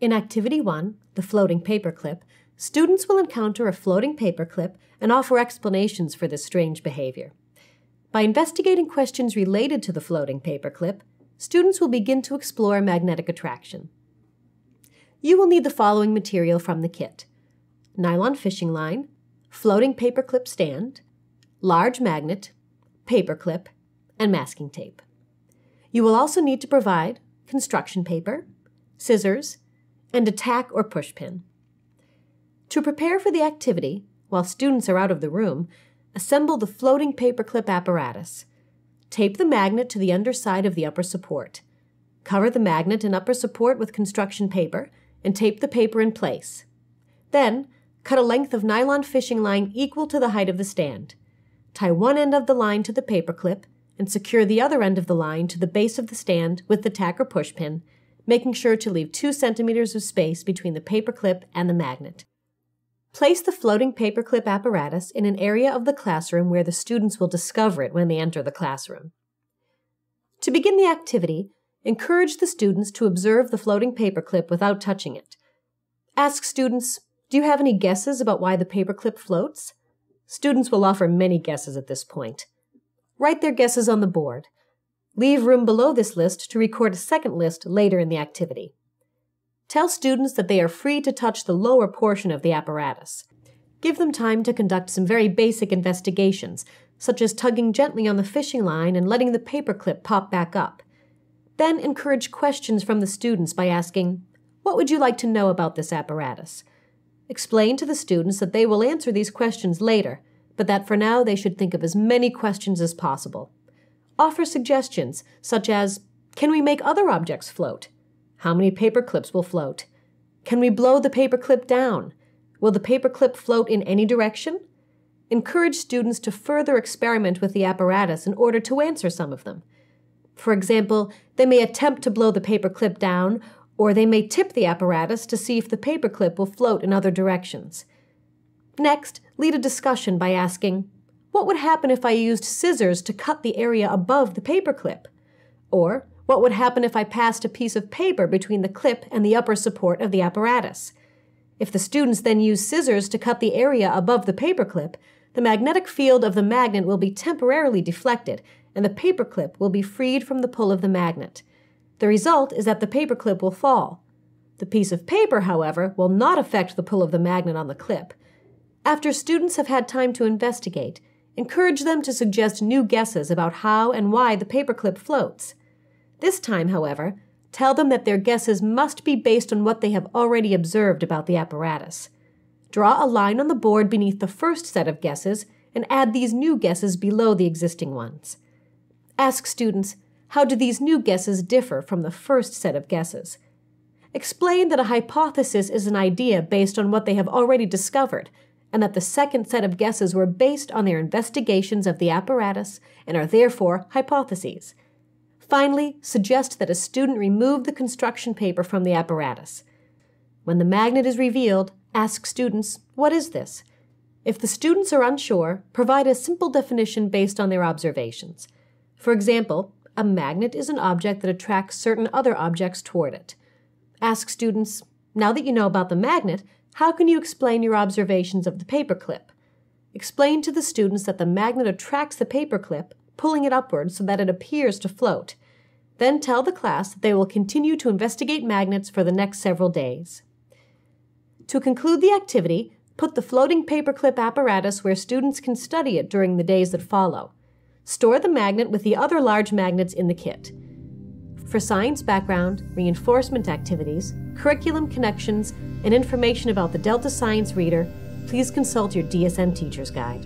In Activity 1, the floating paperclip, students will encounter a floating paperclip and offer explanations for this strange behavior. By investigating questions related to the floating paperclip, students will begin to explore magnetic attraction. You will need the following material from the kit nylon fishing line, floating paperclip stand, large magnet, paperclip, and masking tape. You will also need to provide construction paper, scissors, and a tack or push pin. To prepare for the activity, while students are out of the room, assemble the floating paperclip apparatus. Tape the magnet to the underside of the upper support. Cover the magnet and upper support with construction paper and tape the paper in place. Then, cut a length of nylon fishing line equal to the height of the stand. Tie one end of the line to the paperclip and secure the other end of the line to the base of the stand with the tack or push pin making sure to leave 2 centimeters of space between the paperclip and the magnet. Place the floating paperclip apparatus in an area of the classroom where the students will discover it when they enter the classroom. To begin the activity, encourage the students to observe the floating paperclip without touching it. Ask students, do you have any guesses about why the paperclip floats? Students will offer many guesses at this point. Write their guesses on the board. Leave room below this list to record a second list later in the activity. Tell students that they are free to touch the lower portion of the apparatus. Give them time to conduct some very basic investigations, such as tugging gently on the fishing line and letting the paperclip pop back up. Then encourage questions from the students by asking, What would you like to know about this apparatus? Explain to the students that they will answer these questions later, but that for now they should think of as many questions as possible. Offer suggestions, such as Can we make other objects float? How many paper clips will float? Can we blow the paper clip down? Will the paper clip float in any direction? Encourage students to further experiment with the apparatus in order to answer some of them. For example, they may attempt to blow the paper clip down, or they may tip the apparatus to see if the paper clip will float in other directions. Next, lead a discussion by asking, what would happen if I used scissors to cut the area above the paper clip? Or, what would happen if I passed a piece of paper between the clip and the upper support of the apparatus? If the students then use scissors to cut the area above the paper clip, the magnetic field of the magnet will be temporarily deflected, and the paper clip will be freed from the pull of the magnet. The result is that the paper clip will fall. The piece of paper, however, will not affect the pull of the magnet on the clip. After students have had time to investigate, Encourage them to suggest new guesses about how and why the paperclip floats. This time, however, tell them that their guesses must be based on what they have already observed about the apparatus. Draw a line on the board beneath the first set of guesses and add these new guesses below the existing ones. Ask students, how do these new guesses differ from the first set of guesses? Explain that a hypothesis is an idea based on what they have already discovered and that the second set of guesses were based on their investigations of the apparatus and are therefore hypotheses. Finally, suggest that a student remove the construction paper from the apparatus. When the magnet is revealed, ask students, What is this? If the students are unsure, provide a simple definition based on their observations. For example, a magnet is an object that attracts certain other objects toward it. Ask students, Now that you know about the magnet, how can you explain your observations of the paperclip? Explain to the students that the magnet attracts the paperclip, pulling it upward so that it appears to float. Then tell the class that they will continue to investigate magnets for the next several days. To conclude the activity, put the floating paperclip apparatus where students can study it during the days that follow. Store the magnet with the other large magnets in the kit. For science background, reinforcement activities, curriculum connections, and information about the Delta Science Reader, please consult your DSM Teacher's Guide.